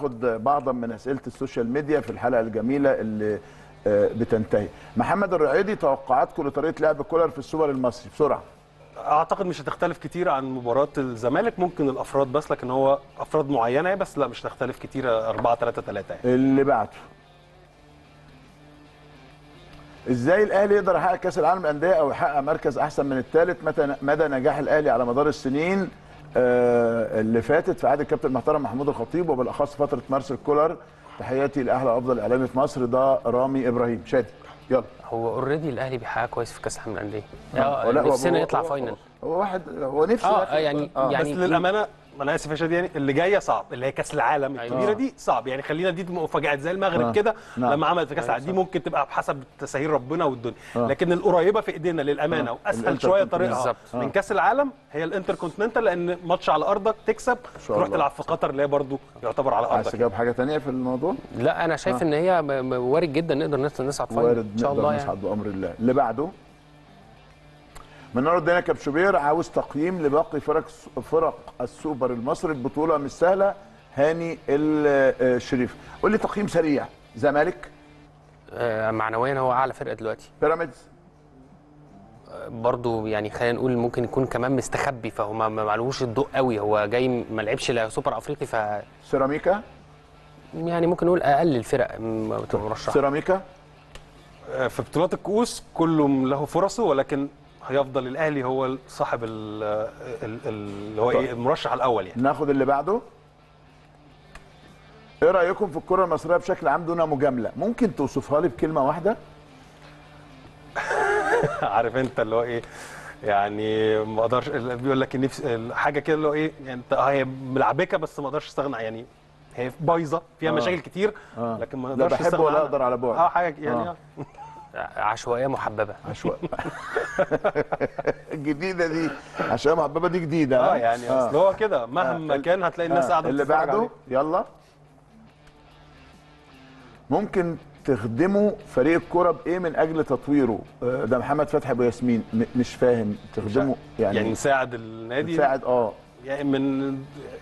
ناخد بعضا من أسئلة ال social media في الحلقة الجميلة اللي آه، بتنتهي. محمد الرعيدي توقعاتكم لطريقة لعب كولر في السوبر المصري بسرعة. أعتقد مش هتختلف كتير عن مباراة الزمالك. ممكن الأفراد بس لكن هو أفراد معينة بس لا مش هتختلف كتير. 4 3 3 يعني. اللي بعده. إزاي الأهلي يقدر يحقق كأس العالم للأندية أو يحقق مركز أحسن من الثالث مدى نجاح الأهلي على مدار السنين؟ اللي فاتت في عهد الكابتن المحترم محمود الخطيب وبالأخص فترة مارسيل كولر تحياتي لاحلى وافضل إعلامي في مصر ده رامي إبراهيم. شادي يلا. هو already الأهلي بيحقق كويس في كأس العالم للأندية. آه، هو- نفسنا يطلع final هو واحد هو نفسه آه يعني آه. يعني بس للأمانة أنا آسف يا شادي يعني اللي جاية صعب اللي هي كأس العالم أيوة. الكبيرة دي صعب يعني خلينا دي مفاجآت زي المغرب آه. كده نعم. لما عملت في كأس العالم دي ممكن تبقى بحسب تساهيل ربنا والدنيا لكن القريبة في إيدينا للأمانة آه. وأسهل شوية. طريقها. من كأس العالم هي الانتر كونتيننتال لأن ماتش على أرضك تكسب تروح. تلعب في قطر اللي هي برضو يعتبر على عايز ارضك تجاوب حاجة تانية في الموضوع لا أنا شايف إن هي وارد جدا نقدر نص- نصعد final وارد إن شاء نقدر الله يعني نصعد بأمر الله اللي بعده منار الدنيا كبشوبير عاوز تقييم لباقي فرق فرق السوبر المصري البطولة مش سهلة هاني ال- الشريف. قول لي تقييم سريع. زمالك؟ آه، معنويا هو أعلى فرقة دلوقتي. بيراميدز؟ آه، برضو يعني خلينا نقول ممكن يكون كمان مستخبي فهو ما ما معلوش الضوء قوي. هو جاي ما لعبش لا سوبر أفريقي ف سيراميكا؟ يعني ممكن نقول أقل الفرق مرشحه سيراميكا؟ في بطولات الكؤوس كله له فرصه ولكن هيفضل الأهلي هو صاحب ال- ال- ال- اللي هو إيه المرشح الأول يعني ناخد اللي بعده إيه رأيكم في الكرة المصرية بشكل عام دون مجاملة ممكن توصفها لي بكلمة واحدة عارف أنت اللي هو إيه يعني ما أقدرش بيقول لك نفس حاجة كده اللي هو إيه يعني أنت هي ملعبكة بس ما أقدرش أستغنى يعني هي بايظة فيها آه. مشاكل كتير آه. لكن ما لا نقدرش بحب نستغنى ولا. أقدر على بعد آه حاجة يعني آه. آه. عشوائية محببة عشوائي الجديده دي عشان محببة دي جديدة آه؟ يعني أصل هو كده مهما آه. كان هتلاقي الناس آه، قاعدة اللي بتتفرج بعده عليه. يلا ممكن تخدموا فريق الكرة بإيه من أجل تطويره؟ آه، ده محمد فتحي أبو ياسمين مش فاهم تخدموا يعني, يعني, نساعد النادي تساعد آه يعني من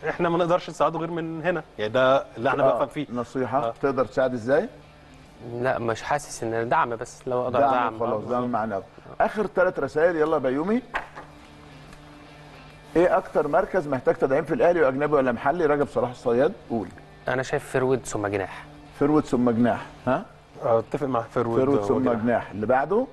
إحنا ما نقدرش نساعده غير من هنا يعني ده اللي إحنا آه، بنفهم فيه نصيحة آه. تقدر تساعد إزاي؟ لا مش حاسس إن دعم بس لو أقدر دعم ادعم خلاص آه. دعم معنوي آخر ثلاث رسائل يلا بيومي إيه أكتر مركز محتاج تدعيم في الأهلي وأجنبي ولا محلي؟ رجب صلاح الصياد قول. أنا شايف فرود ثم جناح. فروت ثم جناح ها؟ آه أتفق مع فيرود فروت ثم. جناح. اللي بعده؟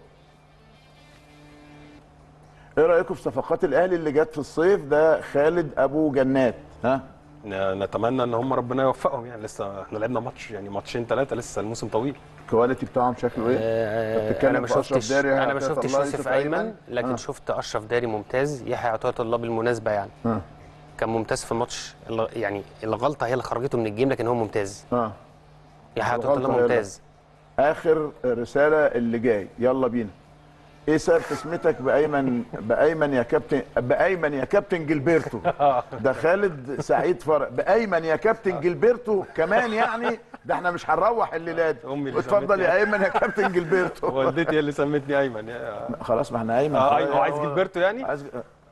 إيه رأيكم في صفقات الأهلي اللي جت في الصيف؟ ده خالد أبو جنات ها؟ نتمنى ان هم ربنا يوفقهم. يعني لسه إحنا لعبنا ماتش يعني ماتشين ثلاثة لسه الموسم طويل. ال quality بتاعهم شكله إيه؟ آه، أنا ما شفتش داري، أنا ما شفتش يوسف أيمن. لكن آه. شفت أشرف داري ممتاز. يحيى عطيه الله بالمناسبة يعني. ها كان ممتاز في الماتش. يعني الغلطة هي اللي خرجته من ال game لكن هو ممتاز. ها يحيى عطيه الله ممتاز. آخر رسالة اللي جاي. يلا بينا. إيه سبب تسميتك بايمن بأيمن يا كابتن بأيمن يا كابتن جilberto ده خالد سعيد فرق. بأيمن يا كابتن جilberto كمان يعني. ده إحنا مش هنروح الليلة دي اللي اتفضل. يا أيمن يا كابتن جilberto والدتي اللي سمتني أيمن. يا- خلاص ما إحنا أيمن. آه. أيوه. هو عايز جilberto يعني؟ عايز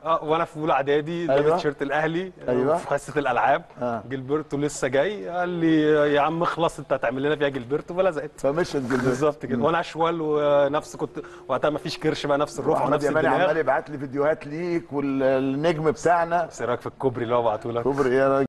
آه وأنا في أولى إعدادي أيوة. لابس تيشيرت الأهلي أيوة. في حصة الألعاب. آه. جilberto لسه جاي. قال لي يا عم اخلص أنت هتعمل لنا فيها جilberto فلزقت فمشت جilberto بالظبط كده. وأنا أشول ونفس كنت وقتها ما فيش كرش بقى نفس الروح ونفس يماني عمال الدماغ يبعت لي فيديوهات ليك والنجم بتاعنا. بس رايك في الكوبري اللي هو بعته لك. كوبري يا راجل.